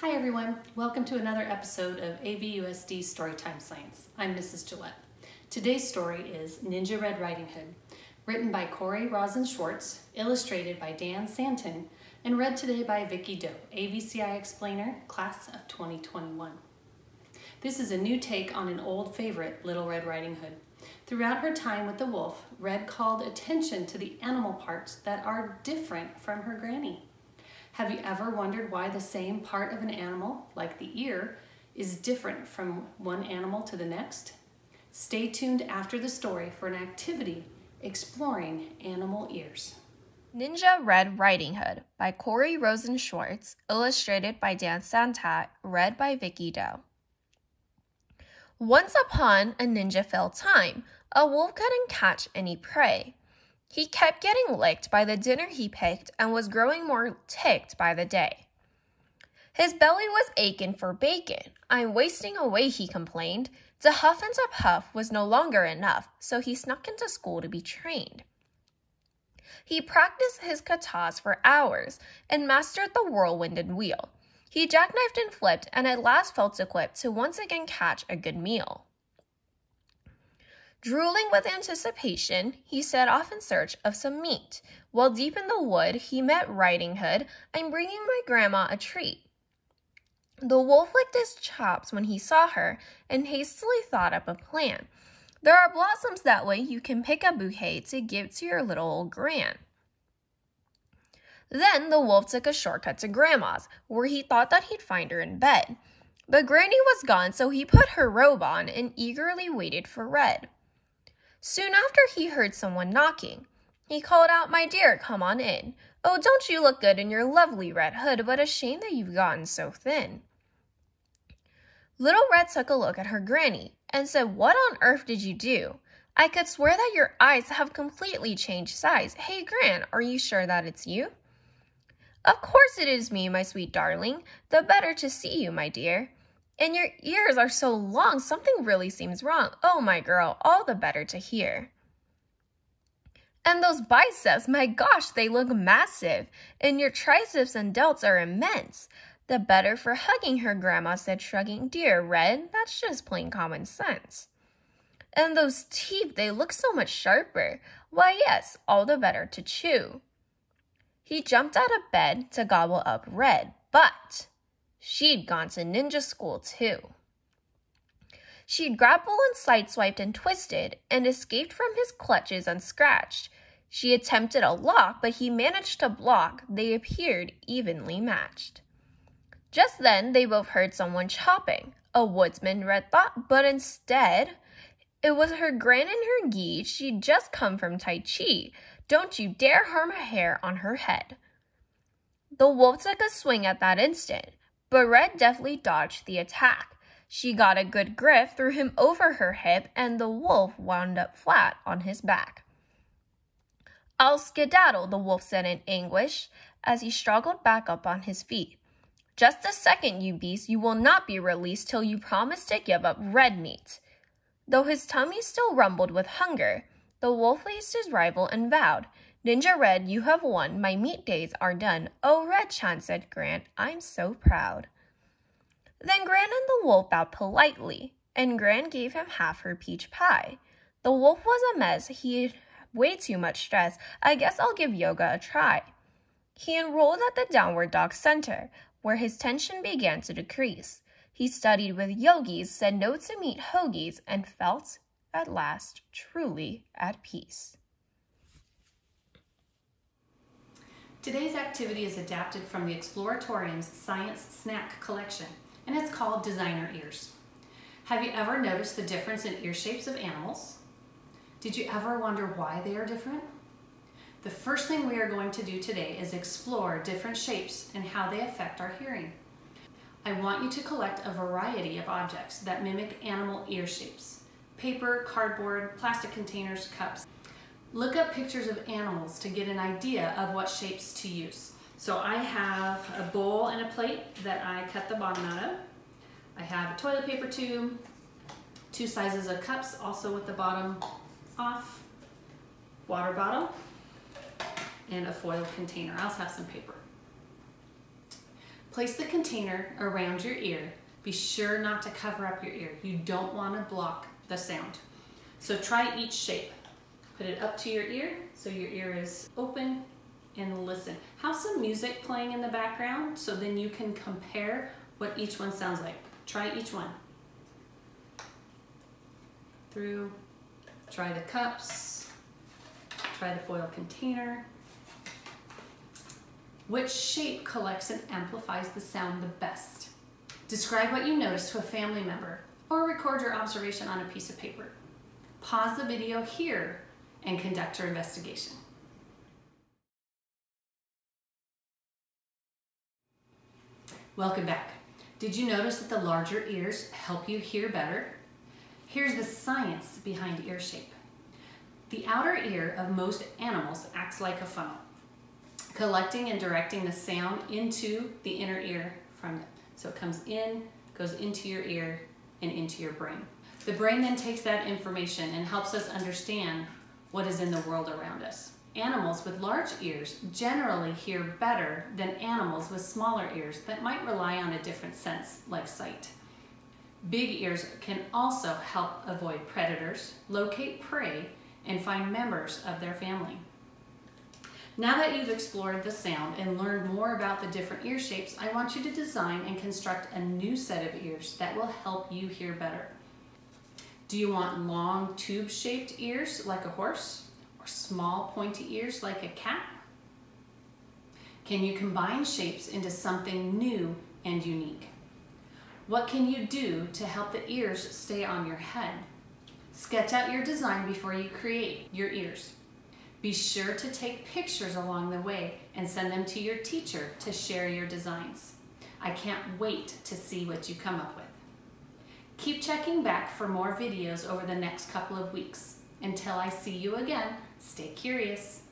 Hi everyone, welcome to another episode of AVUSD Storytime Science. I'm Mrs. Gillette. Today's story is Ninja Red Riding Hood, written by Corey Rosen Schwartz, illustrated by Dan Santat, and read today by Vicki Doe, AVCI Explainer, Class of 2021. This is a new take on an old favorite, Little Red Riding Hood. Throughout her time with the wolf, Red called attention to the animal parts that are different from her granny. Have you ever wondered why the same part of an animal, like the ear, is different from one animal to the next? Stay tuned after the story for an activity exploring animal ears. Ninja Red Riding Hood by Corey Rosen Schwartz, illustrated by Dan Santat, read by Vicki Doe. Once upon a ninja filled time, a wolf couldn't catch any prey. He kept getting licked by the dinner he picked and was growing more ticked by the day. His belly was aching for bacon. I'm wasting away, he complained. To huff and to puff was no longer enough, so he snuck into school to be trained. He practiced his katas for hours and mastered the whirlwind and wheel. He jackknifed and flipped and at last felt equipped to once again catch a good meal. Drooling with anticipation, he set off in search of some meat. While deep in the wood, he met Riding Hood. I'm bringing my grandma a treat. The wolf licked his chops when he saw her and hastily thought up a plan. There are blossoms that way you can pick a bouquet to give to your little old gran. Then the wolf took a shortcut to Grandma's, where he thought that he'd find her in bed. But Granny was gone, so he put her robe on and eagerly waited for Red. Soon after he heard someone knocking. He called out, My dear, come on in. Oh, don't you look good in your lovely red hood, but a shame that you've gotten so thin. Little Red took a look at her granny and said, What on earth did you do? I could swear that your eyes have completely changed size. Hey, Gran, are you sure that it's you? Of course it is me, my sweet darling. The better to see you, my dear. And your ears are so long, something really seems wrong. Oh, my girl, all the better to hear. And those biceps, my gosh, they look massive. And your triceps and delts are immense. The better for hugging her, Grandma said, shrugging. Dear Red, that's just plain common sense. And those teeth, they look so much sharper. Why, yes, all the better to chew. He jumped out of bed to gobble up Red, but She'd gone to ninja school too. She'd grappled and sideswiped and twisted and escaped from his clutches unscratched. She attempted a lock, but he managed to block. They appeared evenly matched. Just then, they both heard someone chopping. A woodsman, Red thought, but instead, it was her gran and her gi. She'd just come from Tai Chi. Don't you dare harm a hair on her head. The wolf took a swing at that instant but Red deftly dodged the attack. She got a good grip, threw him over her hip, and the wolf wound up flat on his back. I'll skedaddle, the wolf said in anguish as he struggled back up on his feet. Just a second, you beast. You will not be released till you promise to give up red meat. Though his tummy still rumbled with hunger, the wolf faced his rival and vowed, Ninja Red, you have won. My meat days are done. Oh, Red Chan, said Gran, I'm so proud. Then Gran and the wolf bowed politely, and Gran gave him half her peach pie. The wolf was a mess. He had way too much stress. I guess I'll give yoga a try. He enrolled at the downward dog center, where his tension began to decrease. He studied with yogis, said no to meat hoagies, and felt, at last, truly at peace. Today's activity is adapted from the Exploratorium's Science Snack Collection, and it's called Designer Ears. Have you ever noticed the difference in ear shapes of animals? Did you ever wonder why they are different? The first thing we are going to do today is explore different shapes and how they affect our hearing. I want you to collect a variety of objects that mimic animal ear shapes. Paper, cardboard, plastic containers, cups. Look up pictures of animals to get an idea of what shapes to use. So I have a bowl and a plate that I cut the bottom out of. I have a toilet paper tube, two sizes of cups, also with the bottom off, water bottle, and a foil container. I also have some paper. Place the container around your ear. Be sure not to cover up your ear. You don't want to block the sound. So try each shape. Put it up to your ear so your ear is open and listen. Have some music playing in the background so then you can compare what each one sounds like. Try each one. Through, try the cups, try the foil container. Which shape collects and amplifies the sound the best? Describe what you notice to a family member or record your observation on a piece of paper. Pause the video here and conduct your investigation. Welcome back. Did you notice that the larger ears help you hear better? Here's the science behind ear shape. The outer ear of most animals acts like a funnel, collecting and directing the sound into the inner ear from them. So it comes in, goes into your ear, and into your brain. The brain then takes that information and helps us understand what is in the world around us. Animals with large ears generally hear better than animals with smaller ears that might rely on a different sense, like sight. Big ears can also help avoid predators, locate prey, and find members of their family. Now that you've explored the sound and learned more about the different ear shapes, I want you to design and construct a new set of ears that will help you hear better. Do you want long tube-shaped ears like a horse? Or small pointy ears like a cat? Can you combine shapes into something new and unique? What can you do to help the ears stay on your head? Sketch out your design before you create your ears. Be sure to take pictures along the way and send them to your teacher to share your designs. I can't wait to see what you come up with. Keep checking back for more videos over the next couple of weeks. Until I see you again, stay curious.